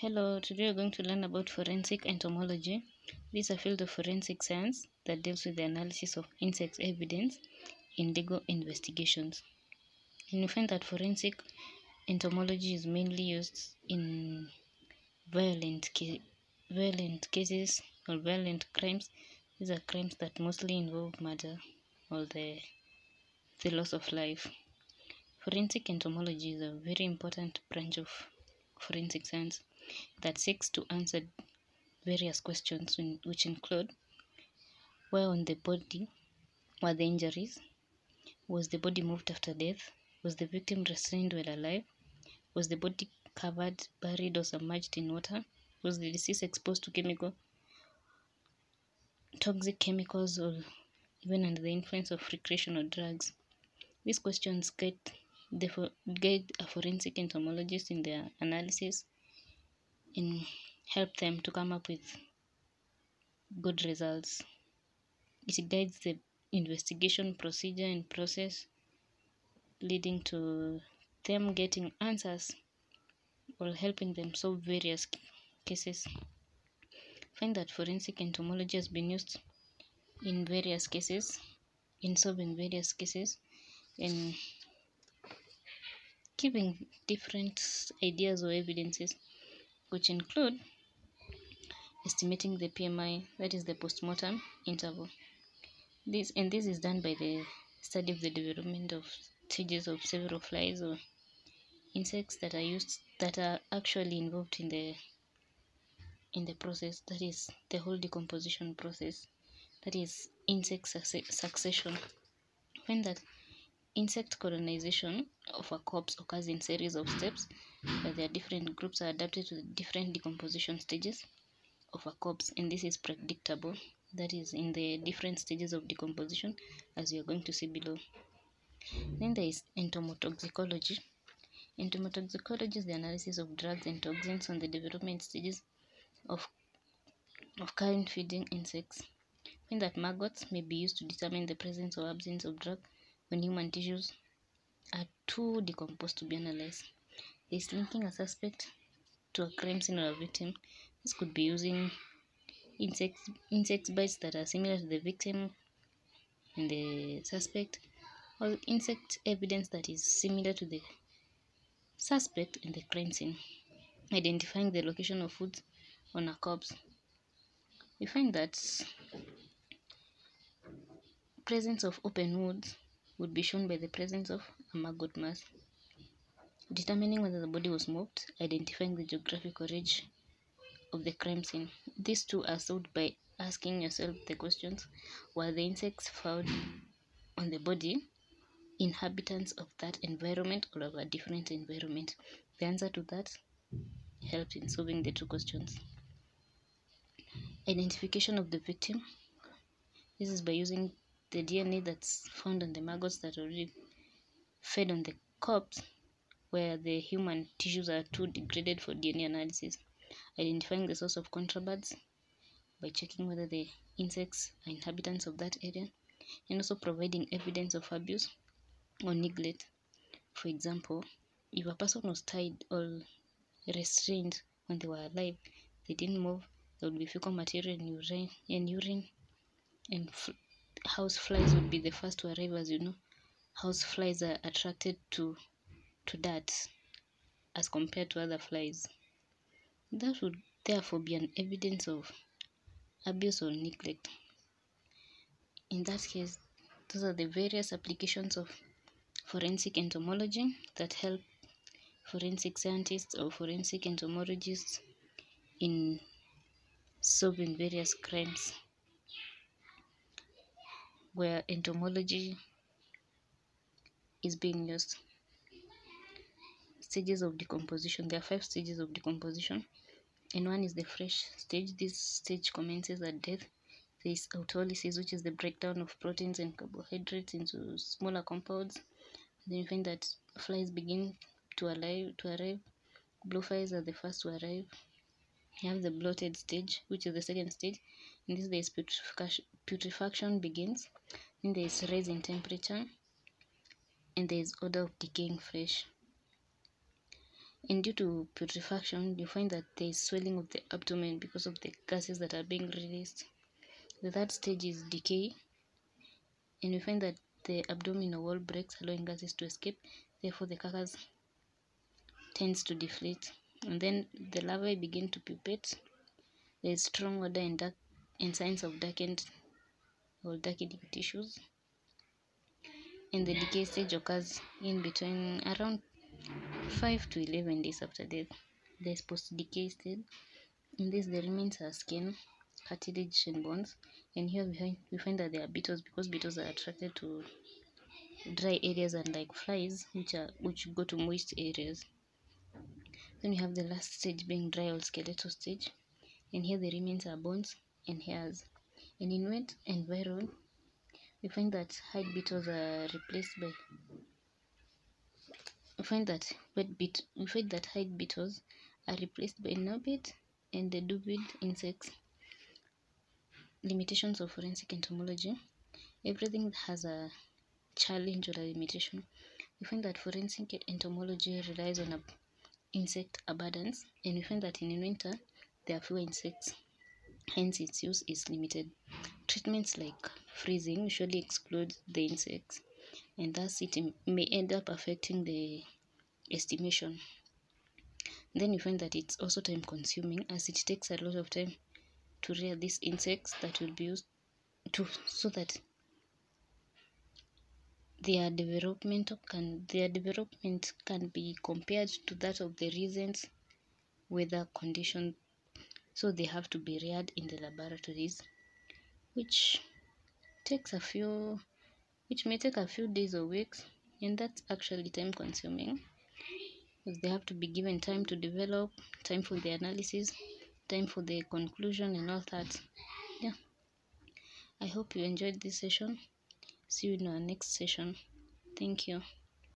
Hello, today we're going to learn about forensic entomology. This is a field of forensic science that deals with the analysis of insect evidence in legal investigations. And you find that forensic entomology is mainly used in violent, ca- violent cases or violent crimes. These are crimes that mostly involve murder or the, the loss of life. Forensic entomology is a very important branch of forensic science that seeks to answer various questions which include where on the body were the injuries? Was the body moved after death? Was the victim restrained while alive? Was the body covered buried or submerged in water? Was the deceased exposed to chemical toxic chemicals or even under the influence of recreational drugs? These questions guide the guide a forensic entomologist in their analysis and help them to come up with good results. It guides the investigation procedure and process, leading to them getting answers or helping them solve various cases. Find that forensic entomology has been used in various cases, in solving various cases, and giving different ideas or evidences, which include estimating the PMI, that is the postmortem interval. This and this is done by the study of the development of stages of several flies or insects that are used that are actually involved in the in the process that is the whole decomposition process that is insect succe- succession find that insect colonization of a corpse occurs in series of steps where are different groups are adapted to the different decomposition stages of a corpse and this is predictable. That is in the different stages of decomposition as we are going to see below. Then there is entomotoxicology. Entomotoxicology is the analysis of drugs and toxins on the development stages of of current feeding insects. Mean that maggots may be used to determine the presence or absence of drug when human tissues are too decomposed to be analyzed. there is linking a suspect to a crime scene or a victim. This could be using insects insect bites that are similar to the victim and the suspect or insect evidence that is similar to the suspect in the crime scene. Identifying the location of food on a corpse. We find that presence of open wounds would be shown by the presence of a maggot determining whether the body was moved identifying the geographical range of the crime scene. These two are solved by asking yourself the questions Were the insects found on the body inhabitants of that environment or of a different environment? The answer to that helped in solving the two questions. Identification of the victim. This is by using the DNA that's found on the maggots that already fed on the corpse where the human tissues are too degraded for DNA analysis identifying the source of contrabands by checking whether the insects are inhabitants of that area and also providing evidence of abuse or neglect. For example, if a person was tied or restrained when they were alive, they didn't move, there would be fecal material and urine, and urine, and f- house flies would be the first to arrive. As you know, house flies are attracted to to dirt as compared to other flies. That would therefore be an evidence of abuse or neglect. In that case, those are the various applications of forensic entomology that help forensic scientists or forensic entomologists in solving various crimes where entomology is being used. Stages of decomposition. There are five stages of decomposition and one is the fresh stage. This stage commences at death. There is autolysis, which is the breakdown of proteins and carbohydrates into smaller compounds. Then you find that flies begin to arrive. To arrive, blue flies are the first to arrive. You have the bloated stage, which is the second stage. In this, there is putrefaction, putrefaction begins. Then there is rise in temperature, and there is odor of decaying flesh. And due to putrefaction you find that there is swelling of the abdomen because of the gases that are being released. The third stage is decay and we find that the abdominal wall breaks allowing gases to escape. Therefore the carcass tends to deflate. And then the larvae begin to pupate. There is strong odor and dark and signs of darkened or darkening tissues. And the decay stage occurs in between around 5 to 11 days after death. There's post-decay stage. In this, the remains are skin, cartilage, and bones. And here we find, that there are beetles because beetles are attracted to dry areas unlike flies, which are which go to moist areas. Then we have the last stage being dry or skeletal stage. And here the remains are bones and hairs. And in wet environment, we find that hide beetles are replaced by find that wet bit we find that hide beetles are replaced by nobit and the duvid insects. Limitations of forensic entomology. Everything has a challenge or a limitation. We find that forensic entomology relies on a insect abundance, and we find that in winter there are fewer insects, hence its use is limited. Treatments like freezing usually exclude the insects and thus it may end up affecting the estimation. Then you find that it's also time consuming as it takes a lot of time to rear these insects that will be used to so that their development can their development can be compared to that of the recent weather condition so they have to be reared in the laboratories which takes a few which may take a few days or weeks and that's actually time consuming because they have to be given time to develop time for the analysis time for the conclusion and all that. Yeah. I hope you enjoyed this session. See you in our next session. Thank you